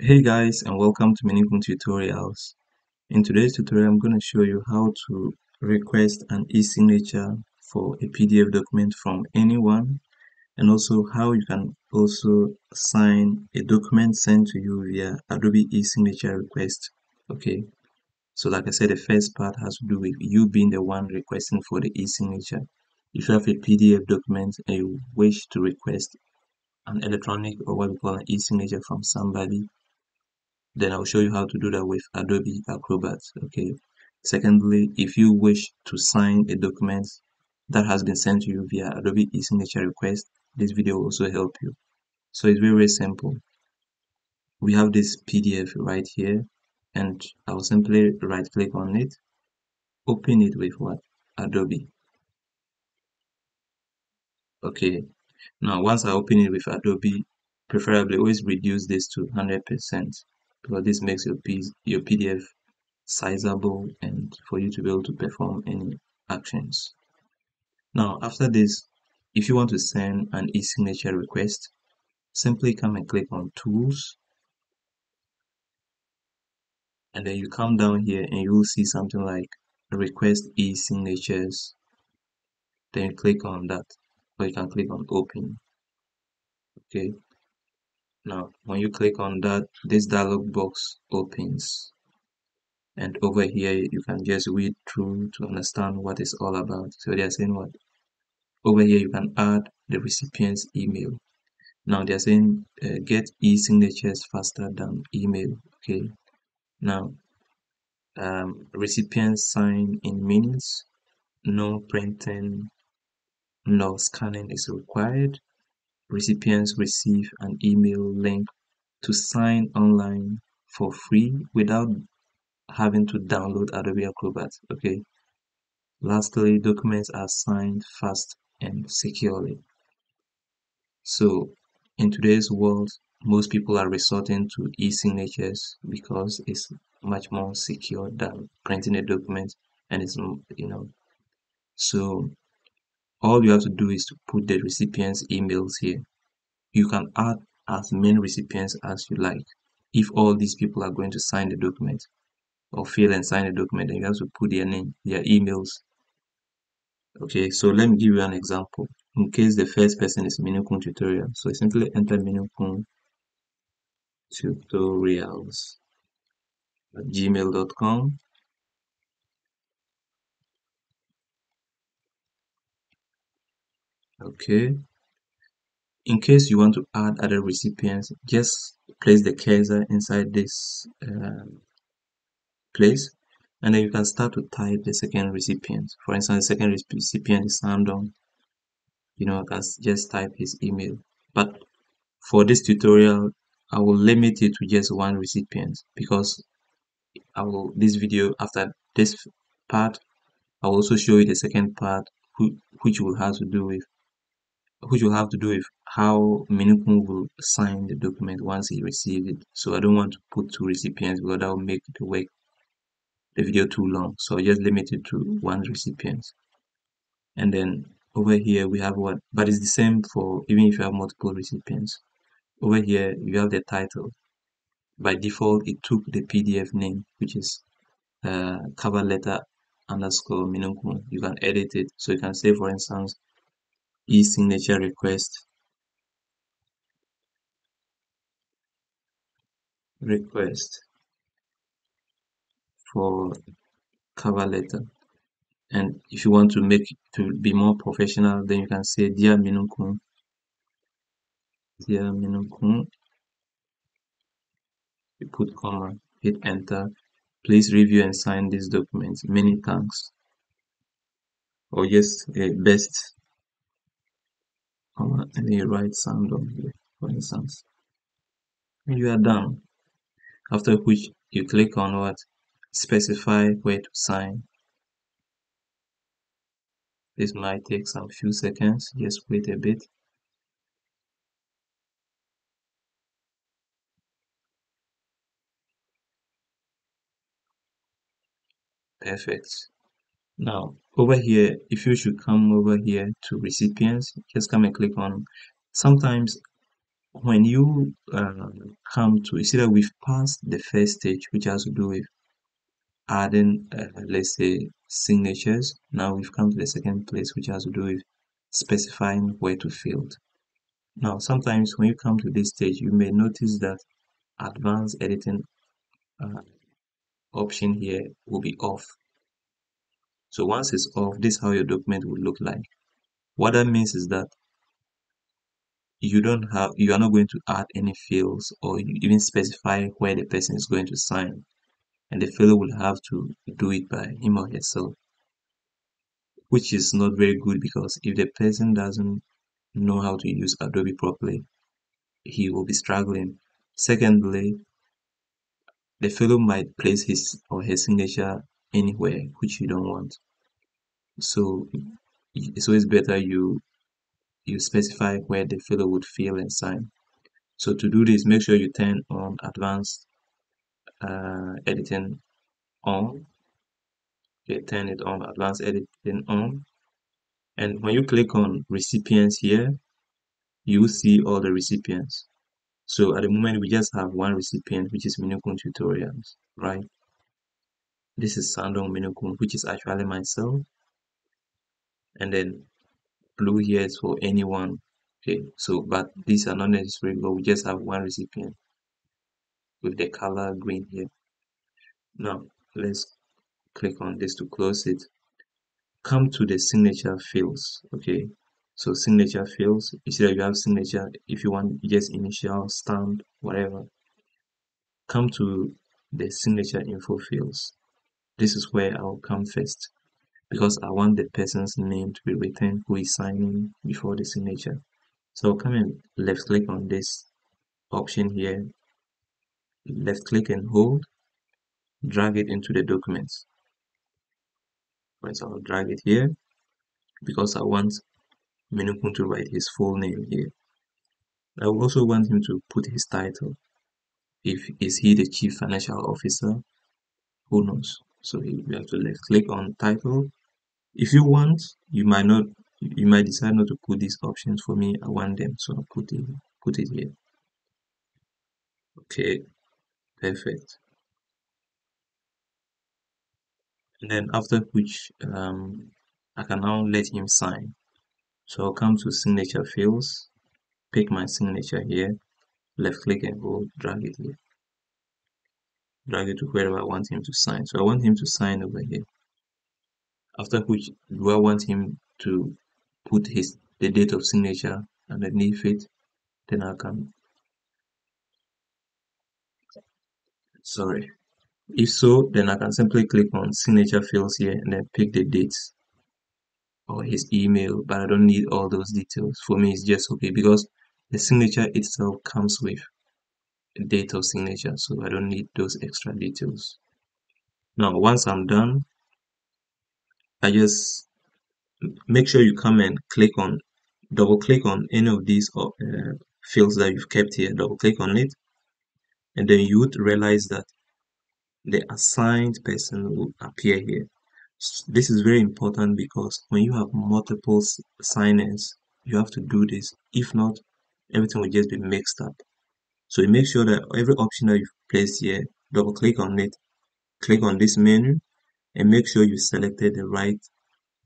Hey guys and welcome to Minukuu Tutorials. In today's tutorial I'm going to show you how to request an e-signature for a PDF document from anyone and also how you can also sign a document sent to you via Adobe e-signature request. Okay, so like I said the first part has to do with you being the one requesting for the e-signature. If you have a PDF document and you wish to request an electronic or what we call an e-signature from somebody then I'll show you how to do that with Adobe Acrobat okay? Secondly if you wish to sign a document that has been sent to you via Adobe e-signature request this video will also help you. So it's very very simple. We have this PDF right here and I'll simply right click on it open it with what? Adobe. Okay. Now once I open it with Adobe preferably always reduce this to 100 percent because this makes your piece your PDF sizable and for you to be able to perform any actions. Now after this, if you want to send an e-signature request, simply come and click on tools. And then you come down here and you will see something like request e-signatures. Then you click on that or you can click on open. Okay now when you click on that this dialog box opens. And over here you can just read through to understand what it's all about. So they are saying what? Over here you can add the recipient's email. Now they're saying uh, get e-signatures faster than email. Okay. Now um, recipients sign in minutes. No printing no scanning is required recipients receive an email link to sign online for free without having to download Adobe Acrobat okay? Lastly documents are signed fast and securely. So in today's world most people are resorting to e-signatures because it's much more secure than printing a document and it's you know. So all you have to do is to put the recipient's emails here. You can add as many recipients as you like. If all these people are going to sign the document or fill and sign the document then you have to put their name their emails. Okay so let me give you an example. In case the first person is Minukun tutorial so simply enter Minukun tutorials at gmail.com okay. In case you want to add other recipients just place the cursor inside this um, place and then you can start to type the second recipient. For instance the second recipient is Sandon you know I can just type his email. But for this tutorial I will limit it to just one recipient because I will this video after this part I will also show you the second part which will have to do with which will have to do with how Minukun will sign the document once he receives it. So I don't want to put two recipients because that will make the work the video too long. So I just limit it to one recipient. And then over here we have what but it's the same for even if you have multiple recipients. Over here you have the title. By default it took the PDF name which is uh, cover letter underscore Minukun. You can edit it. So you can say for instance e-signature request. Request for cover letter. And if you want to make it to be more professional then you can say dear Minukun. Dear Minukun you put comma hit enter. Please review and sign this document many thanks. Or just a eh, best comma and you write here for instance. And you are done after which you click on what? Specify where to sign. This might take some few seconds. Just wait a bit. Perfect now over here if you should come over here to recipients just come and click on sometimes when you uh, come to, you see that we've passed the first stage, which has to do with adding, uh, let's say, signatures. Now we've come to the second place, which has to do with specifying where to field. Now, sometimes when you come to this stage, you may notice that advanced editing uh, option here will be off. So once it's off, this is how your document will look like. What that means is that you don't have you are not going to add any fields or even specify where the person is going to sign and the fellow will have to do it by him or herself which is not very good because if the person doesn't know how to use adobe properly he will be struggling secondly the fellow might place his or her signature anywhere which you don't want. So it's always better you you specify where the fellow would fill and sign. So to do this make sure you turn on advanced uh, editing on. Okay turn it on advanced editing on. And when you click on recipients here you see all the recipients. So at the moment we just have one recipient which is Minukun tutorials right this is Sandong Minukun which is actually myself. And then blue here is for anyone. Okay so but these are not necessary but we just have one recipient with the color green here. Now let's click on this to close it. Come to the signature fields okay? So signature fields you see that you have signature if you want just initial stamp whatever. Come to the signature info fields this is where i'll come first because i want the person's name to be written who is signing before the signature so come and left click on this option here left click and hold drag it into the documents right so i'll drag it here because i want Minukun to write his full name here. I also want him to put his title. If is he the chief financial officer? Who knows? So you have to left click on title. If you want, you might not you might decide not to put these options for me. I want them, so I'll put it put it here. Okay, perfect. And then after which um, I can now let him sign. So I'll come to signature fields, pick my signature here, left click and go drag it here. Drag it to wherever I want him to sign. So I want him to sign over here. After which do I want him to put his the date of signature underneath it, then I can sorry. If so, then I can simply click on signature fields here and then pick the dates or his email, but I don't need all those details. For me, it's just okay because the signature itself comes with date of signature, so I don't need those extra details. Now, once I'm done, I just make sure you come and click on, double click on any of these uh, fields that you've kept here, double click on it, and then you would realize that the assigned person will appear here. This is very important because when you have multiple signers, you have to do this. If not, everything will just be mixed up. So you make sure that every option that you've placed here, double click on it, click on this menu, and make sure you selected the right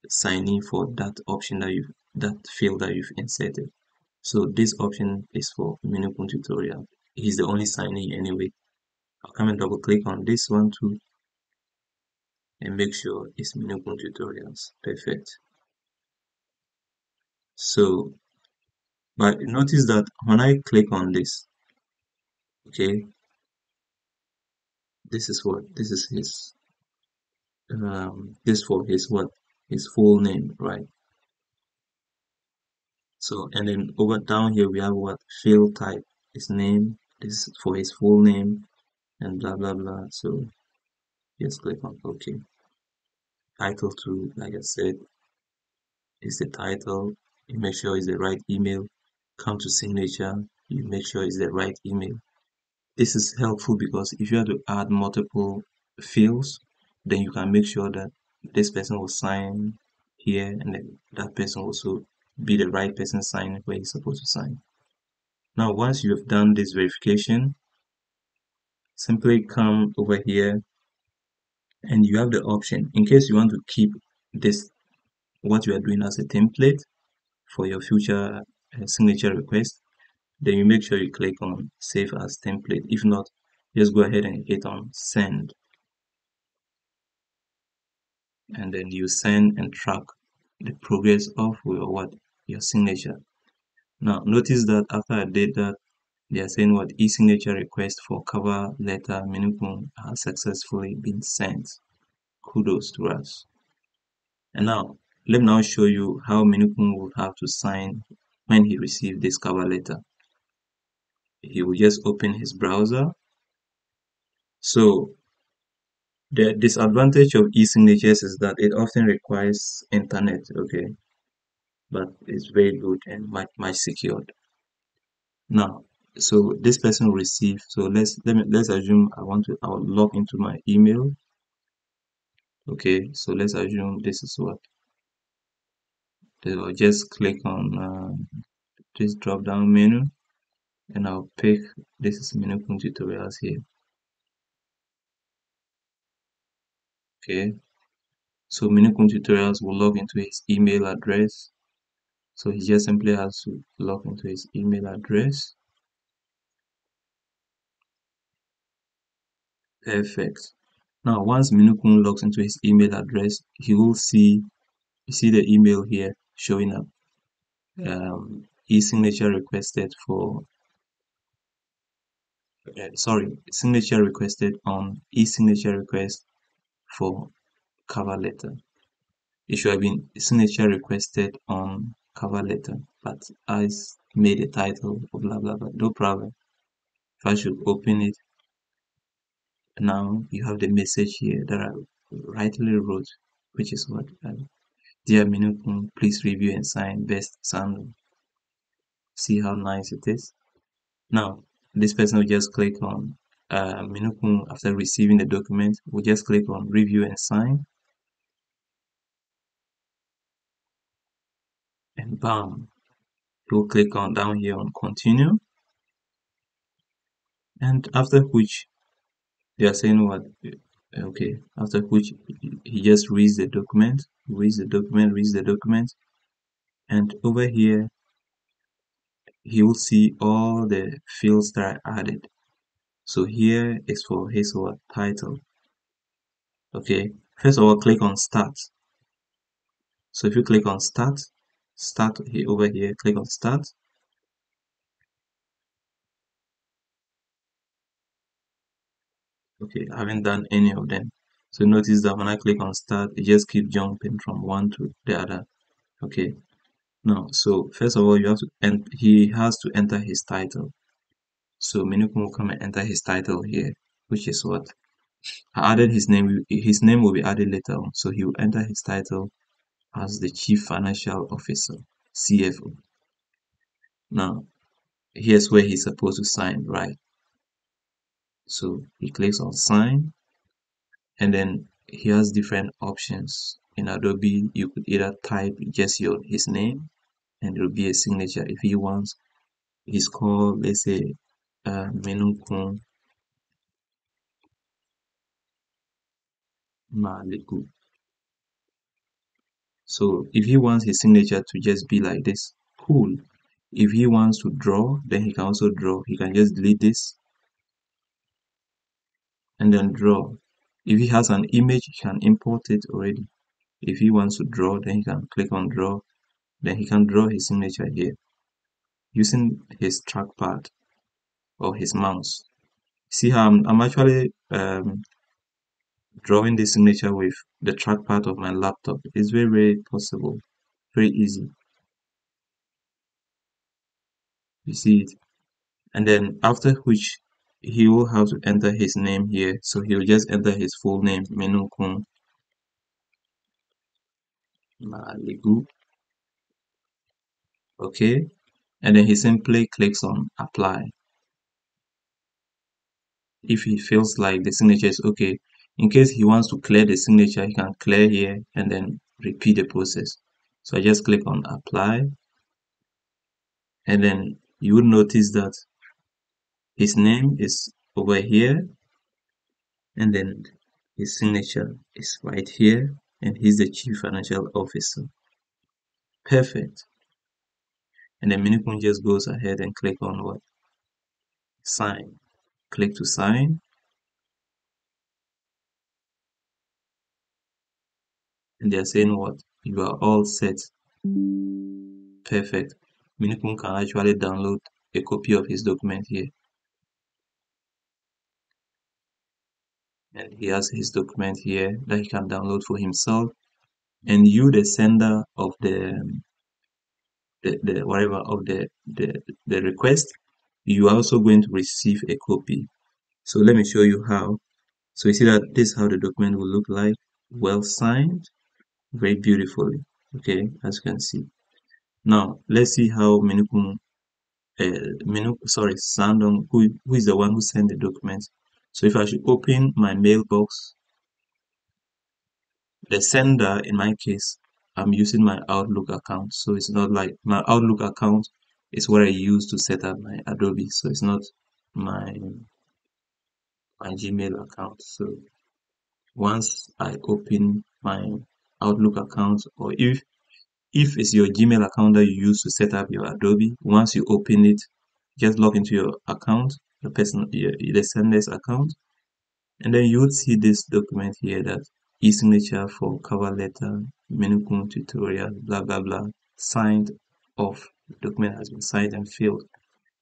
signing for that option that you that field that you've inserted. So this option is for Minukun tutorial. He's the only signing anyway. I'll come and double click on this one too and make sure it's Minukun tutorials. Perfect. So, but notice that when I click on this, okay, this is what this is his um this for his what his full name, right? So and then over down here we have what field type his name. This is for his full name and blah blah blah. So just click on OK. Title to like I said is the title. You make sure it's the right email. Come to signature. You make sure it's the right email. This is helpful because if you have to add multiple fields, then you can make sure that this person will sign here and that person also be the right person signing where he's supposed to sign. now once you have done this verification simply come over here and you have the option in case you want to keep this what you are doing as a template for your future uh, signature request then you make sure you click on save as template. If not just go ahead and hit on send. And then you send and track the progress of your what? Your signature. Now notice that after i did that they are saying what? E-signature request for cover letter Minukun has successfully been sent. Kudos to us. And now let me now show you how Minukun would have to sign when he received this cover letter he will just open his browser. So the disadvantage of e-signatures is that it often requires internet okay? But it's very good and much much secured. Now so this person will receive so let's let me let's assume i want to i'll log into my email. Okay so let's assume this is what. I'll just click on uh, this drop down menu and i'll pick this is Minukun tutorials here. Okay. So Minukun tutorials will log into his email address. So he just simply has to log into his email address. Perfect. Now once Minukun logs into his email address he will see you see the email here showing up. Um, e-signature requested for uh, sorry signature requested on e-signature request for cover letter. It should have been signature requested on cover letter but I made a title of blah blah blah. No problem. If I should open it now you have the message here that I rightly wrote which is what dear Minukun please review and sign best sandal see how nice it is. Now this person will just click on uh, Minukun after receiving the document will just click on review and sign. And bam you'll click on down here on continue. And after which they are saying what okay after which he just reads the document reads the document reads the document. And over here he will see all the fields that are added. So here is for his what title. Okay first of all click on start. So if you click on start start here over here click on start. Okay i haven't done any of them. So notice that when i click on start it just keeps jumping from one to the other. Okay now so first of all you have to and he has to enter his title. So Minukun will come and enter his title here which is what? I added his name his name will be added later on. So he will enter his title as the chief financial officer CFO now here's where he's supposed to sign right? So he clicks on sign and then he has different options in Adobe you could either type just your his name and it will be a signature. If he wants his call let's say uh, Maliku. So if he wants his signature to just be like this cool. If he wants to draw then he can also draw. He can just delete this and then draw. If he has an image he can import it already if he wants to draw then he can click on draw. Then he can draw his signature here using his trackpad or his mouse. See how I'm, I'm actually um, drawing this signature with the trackpad of my laptop. It's very very possible. Very easy. You see it? And then after which he will have to enter his name here. So he'll just enter his full name Minukun Maligu okay. And then he simply clicks on apply. If he feels like the signature is okay in case he wants to clear the signature he can clear here and then repeat the process. So I just click on apply. And then you will notice that his name is over here. And then his signature is right here and he's the chief financial officer. Perfect. And then Minukun just goes ahead and click on what? Sign. Click to sign. And they're saying what? You are all set. Perfect. Minukun can actually download a copy of his document here and he has his document here that he can download for himself. And you the sender of the the, the whatever of the, the the request you are also going to receive a copy. So let me show you how. So you see that this is how the document will look like. Well signed. Very beautifully okay as you can see. Now let's see how Minukun uh, sorry Sandong who, who is the one who sent the document so if I should open my mailbox the sender in my case I'm using my Outlook account. So it's not like my Outlook account is what I use to set up my Adobe. So it's not my my Gmail account. So once I open my Outlook account or if if it's your Gmail account that you use to set up your Adobe once you open it just log into your account the person the sender's account. And then you would see this document here that e-signature for cover letter Minukun tutorial blah blah blah signed off. The document has been signed and filled.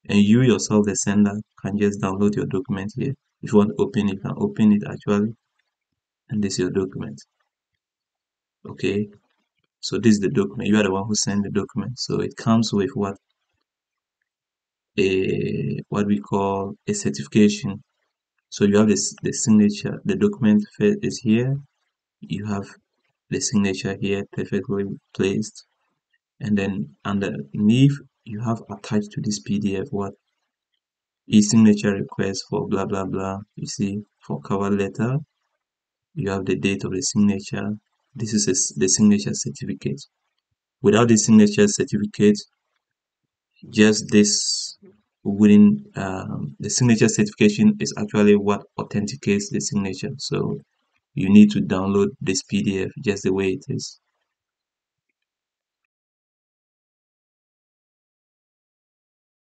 And you yourself the sender can just download your document here. If you want to open it you can open it actually. And this is your document. Okay? So this is the document. You are the one who sent the document. So it comes with what a what we call a certification. So you have this the signature the document is here. You have the signature here perfectly placed. And then underneath you have attached to this pdf what e-signature request for blah blah blah you see for cover letter. You have the date of the signature. This is a, the signature certificate. Without the signature certificate just this within um, the signature certification is actually what authenticates the signature. So you need to download this pdf just the way it is